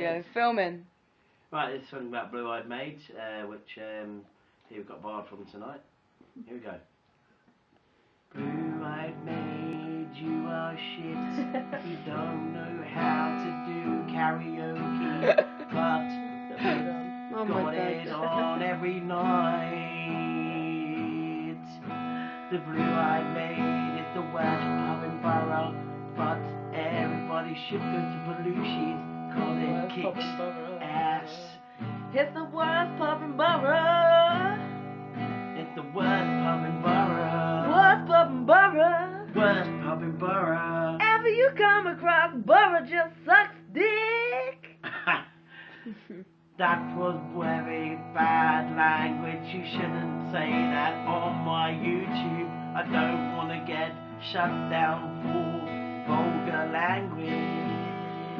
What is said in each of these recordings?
Yeah, filming. Right, this song about Blue Eyed Maids, uh, which um, here we've got barred from tonight. Here we go. Blue Eyed Maids, you are shit. you don't know how to do karaoke, but Oh got my it on every night. The Blue Eyed Maid is the worst pub in borough, but everybody should go to Belushi's. Cause it kicks ass. It's the worst pub in borough. It's the worst pub in borough. Worst pub in borough. Worst pub borough. Ever you come across borough just sucks dick. that was very bad language. You shouldn't say that on my YouTube. I don't want to get shut down for vulgar language.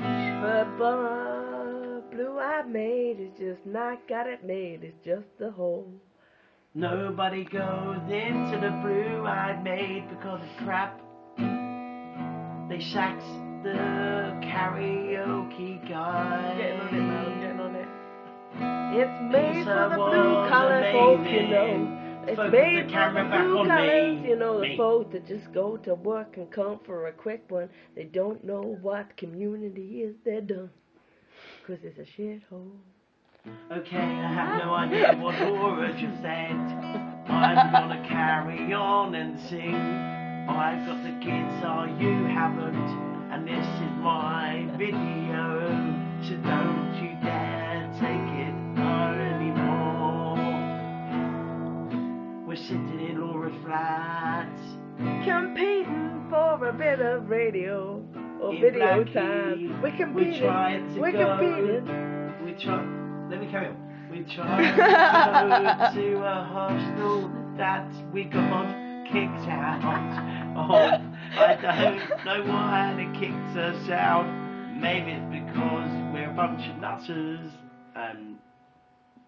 But borough, blue-eyed maid is just not got it made. It's just the hole. Nobody goes into the blue-eyed maid because of crap. They sax the karaoke guy. Getting on it, man. I'm getting on it. It's made Lisa for the blue collar folk, you know. It's made the camera the back blue on collars, me. you know, the folks that just go to work and come for a quick one. They don't know what community is they're done. Cause it's a shithole. Okay, I have no idea what Laura just said. I'm gonna carry on and sing. I've got the guitar, you haven't, and this is my video. We're sitting in Laura's flat. Competing for a bit of radio or In video Blackie, time. We're we competing. tried to We're go. competing. We try. Let me carry on. We tried to go to a hostel that we got kicked out. of. I don't know why they kicked us out. Maybe it's because we're a bunch of nutters. Um,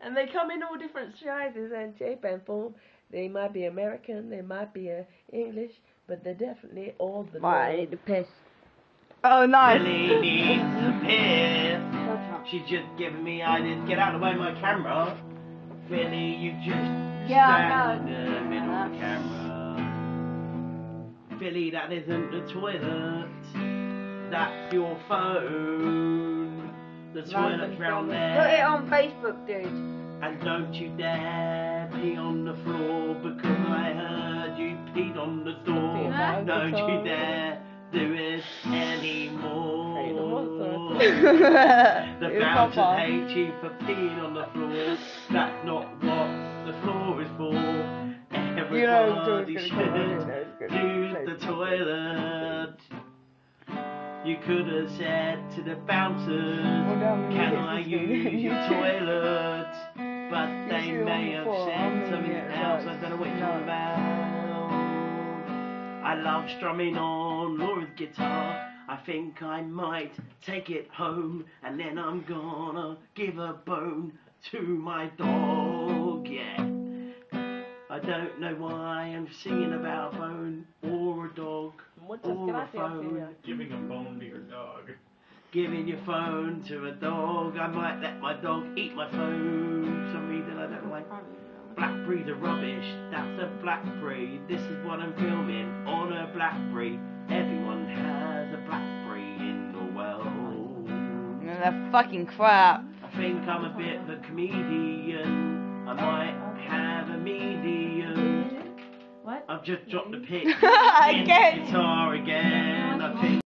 And they come in all different sizes and shape and form. They might be American, they might be uh, English, but they're definitely all the Right, I norm. need to piss. Oh, nice. Billy needs a piss. She's just giving me ideas. Get out of the way of my camera. Billy, you just Yeah, I stand know. in the middle of the camera. Billy, that isn't the toilet. That's your phone. The toilet's round there. Put it on Facebook, dude. And don't you dare pee on the floor because I heard you peed on the door. Huh? Don't you dare do it anymore. Ain't no more The bouncers hate you for peeing on the floor. That's not what the floor is for. Everybody should gonna come on, you know it's use the toilet. You could have said to the bouncers, Well, Can I use your toilet? But You they may one have before, said I'm something else. I right. don't know what you're talking about. I love strumming on Laura's guitar. I think I might take it home and then I'm gonna give a bone to my dog. Yeah. I don't know why I'm singing about a bone or a dog or a gracias, phone. Giving a bone to your dog. Giving your phone to a dog. I might let my dog eat my phone. For some reason I don't like. Blackberries are rubbish. That's a blackberry. This is what I'm filming on a blackberry. Everyone has a blackberry in the world. No, that fucking crap. I think I'm a bit of a comedian. I might have a medium. What? I've just dropped the pick. Again. Guitar again. I think